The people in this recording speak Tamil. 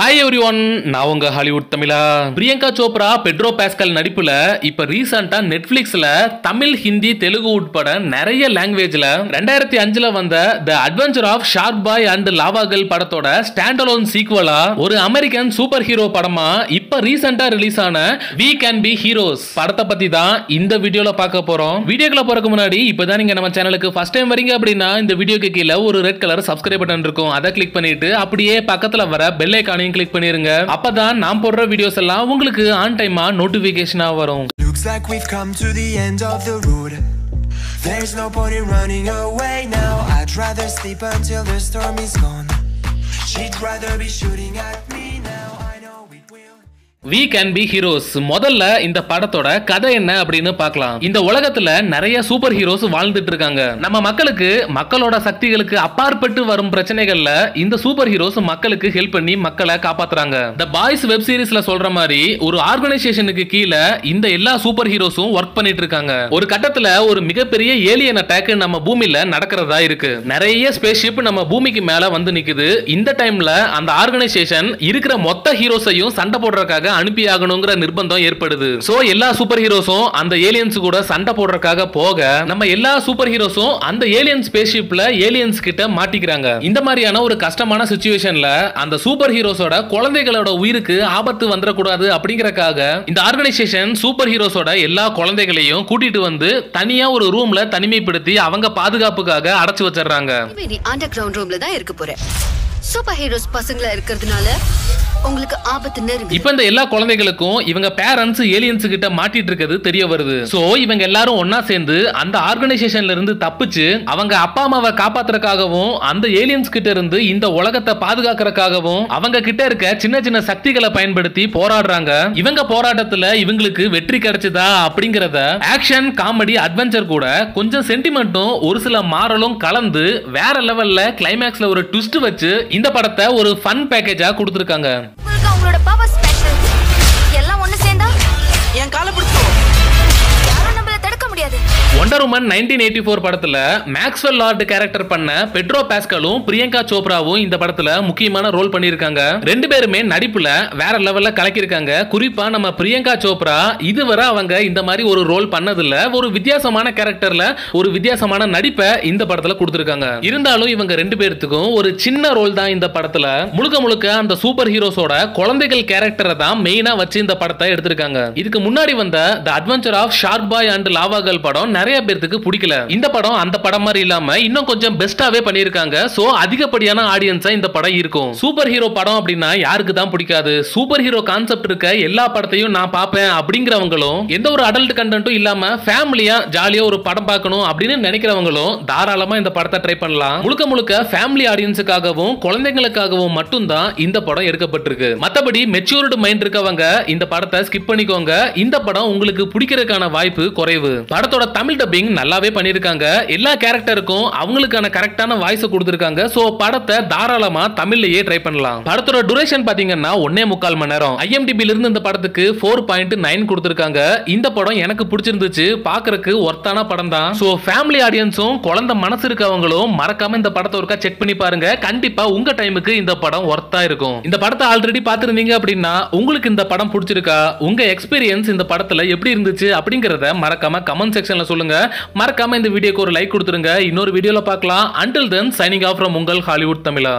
ஹாய் எவ்ரி ஒன் நான் உங்க ஹாலிவுட் தமிழா. பிரியங்கா சோப்ரா பெட்ரோ பாஸ்கல் நடிப்புல இப்ப ரீசெண்டா நெட்ஃபிளிக்ஸ்ல தமிழ் ஹிந்தி தெலுங்கு உட்பட நிறைய லாங்குவேஜ்ல ரெண்டாயிரத்தி அஞ்சுல வந்த the adventure of shark boy and lavagirl படத்தோட ஸ்டாண்ட் அலோன் சீக்வலா ஒரு அமெரிக்கன் சூப்பர் ஹீரோ படமா இப்ப ரீசெண்டா ரிலீஸ் ஆன வி கேன் பி ஹீரோஸ் படத்தை பத்தி தான் இந்த வீடியோல பார்க்க போறோம் வீடியோக்குள்ள போறதுக்கு முன்னாடி இப்பதான் நீங்க நம்ம சேனலுக்கு ஃபர்ஸ்ட் டைம் வரீங்க அப்படின்னா இந்த வீடியோக்கு கீழே ஒரு ரெட் கலர் சப்ஸ்கிரைப் பட்டன் இருக்கும் அதை கிளிக் பண்ணிட்டு அப்படியே பக்கத்துல வர பெல் ஐக்கானையும் கிளிக் பண்ணிருங்க அப்பதான் நான் போடுற வீடியோஸ் எல்லாம் உங்களுக்கு ஆன் டைமா நோட்டிபிகேஷனா வரும் Looks like we've come to the end of the road. There's no point in running away now. I'd rather sleep until the storm is gone. She'd rather be shooting at me we can be heroes முதல்ல இந்த படத்தோட கதை என்ன அப்படின்னு பார்க்கலாம். இந்த உலகத்துல நிறைய சூப்பர் ஹீரோஸ் வாழ்ந்துட்டு இருக்காங்க. நம்ம மக்களுக்கு மக்களோட சக்திகளுக்கு அப்பாற்பட்டு வரும் பிரச்சனைகள்ல இந்த சூப்பர் ஹீரோஸ் மக்களுக்கு ஹெல்ப் பண்ணி மக்களை காப்பாத்துறாங்க. த பாய்ஸ் வெப் சீரிஸ்ல சொல்ற மாதிரி ஒரு ஆர்கனைசேஷனுக்கு கீழே இந்த எல்லா சூப்பர் ஹீரோஸும் ஒர்க் பண்ணிட்டு இருக்காங்க. ஒரு கட்டத்துல ஒரு மிகப்பெரிய ஏலியன் அட்டாக் நம்ம பூமியில நடக்கிறதா இருக்கு. நிறைய ஸ்பேஸ் ஷிப் நம்ம பூமிக்கு மேல வந்து நிக்குது. இந்த டைம்ல அந்த ஆர்கனைசேஷன் இருக்கிற மொத்த ஹீரோஸையும் சண்டை போடுறதுக்காக அனுப்பி ஆகணுங்கிற நிர்பந்தம் ஏற்படுது. சோ எல்லா சூப்பர் ஹீரோஸும் அந்த ஏலியன்ஸ் கூட சண்டை போடுறதுக்காக போக நம்ம எல்லா சூப்பர் ஹீரோஸும் அந்த ஏலியன் ஸ்பேஸ் ஷிப்ல ஏலியன்ஸ் கிட்ட மாட்டிக்கிறாங்க. இந்த மாதிரியான ஒரு கஷ்டமான சுச்சுவேஷன்ல அந்த சூப்பர் ஹீரோஸோட குழந்தைகளோட உயிருக்கு ஆபத்து வந்துடக்கூடாது அப்படிங்கறக்காக இந்த ஆர்கனைசேஷன் சூப்பர் ஹீரோஸோட எல்லா குழந்தைகளையும் கூட்டிட்டு வந்து தனியா ஒரு ரூம்ல தனிமைப்படுத்தி அவங்க பாதுகாப்புக்காக அடைச்சு வச்சிடுறாங்க. அண்டர் கிரவுண்ட் ரூம்ல தான் இருக்க சூப்பர் ஹீரோஸ் பசங்களா இருக்கிறதுனால உங்களுக்கு ஆபத்து நெருங்கு இப்போ இந்த எல்லா குழந்தைகளுக்கும் இவங்க பேரண்ட்ஸ் ஏலியன்ஸ் கிட்ட மாட்டிட்டு இருக்கிறது தெரிய வருது. சோ இவங்க எல்லாரும் ஒன்னா சேர்ந்து அந்த ஆர்கனைசேஷன்ல இருந்து தப்பிச்சு அவங்க அப்பா அம்மாவை காப்பாத்துறதுக்காகவும் அந்த ஏலியன்ஸ் கிட்ட இருந்து இந்த உலகத்தை பாதுகாக்கிறதுக்காகவும் அவங்க கிட்ட இருக்க சின்ன சின்ன சக்திகளை பயன்படுத்தி போராடுறாங்க. இவங்க போராட்டத்துல இவங்களுக்கு வெற்றி கிடைச்சதா அப்படிங்கறத ஆக்ஷன் காமெடி அட்வென்ச்சர் கூட கொஞ்சம் சென்டிமெண்ட்டும் ஒரு சில மாறலும் கலந்து வேற லெவல்ல கிளைமேக்ஸ்ல ஒரு ட்விஸ்ட் வச்சு இந்த படத்தை ஒரு ஃபன் பேக்கேஜா கொடுத்துருக்காங்க. அவங்களோட பவர் ஸ்பெஷல் எல்லாம் ஒண்ணு சேர்ந்தா? என் காலை பிடிச்சோம் முடியாது. Wonder woman nineteen eighty four படத்துல மேக்ஸ்வெல் லார்டு கேரக்டர் பண்ண பெட்ரோ பாஸ்கலும் பிரியங்கா சோப்ராவும் இந்த படத்துல முக்கியமான ரோல் பண்ணியிருக்காங்க. ரெண்டு பேருமே நடிப்புல வேற லெவல்ல கலக்கியிருக்காங்க. குறிப்பா நம்ம பிரியங்கா சோப்ரா இதுவரை அவங்க இந்த மாதிரி ஒரு ரோல் பண்ணதில்ல. ஒரு வித்தியாசமான கேரக்டர்ல ஒரு வித்தியாசமான நடிப்பை இந்த படத்துல கொடுத்திருக்காங்க. இருந்தாலும் இவங்க ரெண்டு பேர்த்துக்கும் ஒரு சின்ன ரோல் தான் இந்த படத்துல. முழுக்க முழுக்க அந்த சூப்பர் ஹீரோஸோட குழந்தைகள் கேரக்டரை தான் மெயினா வச்சு இந்த படத்தை எடுத்திருக்காங்க. இதுக்கு முன்னாடி வந்த the adventure of shark boy and காதல் படம் நிறைய பேர்த்துக்கு பிடிக்கல. இந்த படம் அந்த படம் மாதிரி இல்லாம இன்னும் கொஞ்சம் பெஸ்டாவே பண்ணியிருக்காங்க. சோ அதிகப்படியான ஆடியன்ஸா இந்த படம் இருக்கும். சூப்பர் ஹீரோ படம் அப்படின்னா யாருக்கு தான் பிடிக்காது? சூப்பர் ஹீரோ கான்செப்ட் இருக்க எல்லா படத்தையும் நான் பார்ப்பேன் அப்படிங்கிறவங்களும் எந்த ஒரு அடல்ட் கண்டென்ட்டும் இல்லாம ஃபேமிலியா ஜாலியா ஒரு படம் பார்க்கணும் அப்படின்னு நினைக்கிறவங்களும் தாராளமா இந்த படத்தை ட்ரை பண்ணலாம். முழுக்க முழுக்க ஃபேமிலி ஆடியன்ஸுக்காகவும் குழந்தைங்களுக்காகவும் மட்டும்தான் இந்த படம் எடுக்கப்பட்டிருக்கு. மத்தபடி மெச்சூர்டு மைண்ட் இருக்கவங்க இந்த படத்தை ஸ்கிப் பண்ணிக்கோங்க. இந்த படம் உங்களுக்கு பிடிக்கிறதுக்கான வாய்ப்பு குறைவு. படத்தோட தமிழ் டப்பிங் நல்லாவே பண்ணியிருக்காங்க. எல்லா கேரக்டருக்கும் அவங்களுக்கான கரெக்டான வாய்ஸ் கொடுத்துருக்காங்க. சோ படத்தை தாராளமா தமிழ்லயே ட்ரை பண்ணலாம். படத்தோட duration பாத்தீங்கன்னா ஒன்னே முக்கால் மணி நேரம். ஐஎம்டிபில இருந்து இந்த படத்துக்கு ஃபோர் பாயிண்ட் நைன் கொடுத்துருக்காங்க. இந்த படம் எனக்கு பிடிச்சிருந்துச்சு. பாக்குறதுக்கு ஒர்த்தான படம் தான். சோ ஃபேமிலி ஆடியன்ஸும் குழந்தை மனசு இருக்கவங்களும் மறக்காம இந்த படத்தை ஒருக்கா செக் பண்ணி பாருங்க. கண்டிப்பா உங்க டைமுக்கு இந்த படம் ஒர்த்தா இருக்கும். இந்த படத்தை ஆல்ரெடி பார்த்துருந்தீங்க அப்படின்னா உங்களுக்கு இந்த படம் பிடிச்சிருக்கா? உங்க எக்ஸ்பீரியன்ஸ் இந்த படத்துல எப்படி இருந்துச்சு அப்படிங்கறத மறக்காம கமெண்ட் செக்ஷன்ல சொல்லுங்க. மறக்காம இந்த வீடியோக்கு ஒரு லைக் கொடுத்துருங்க. இன்னொரு வீடியோவில் பார்க்கலாம். Until then signing off from உங்கள் ஹாலிவுட் தமிழா.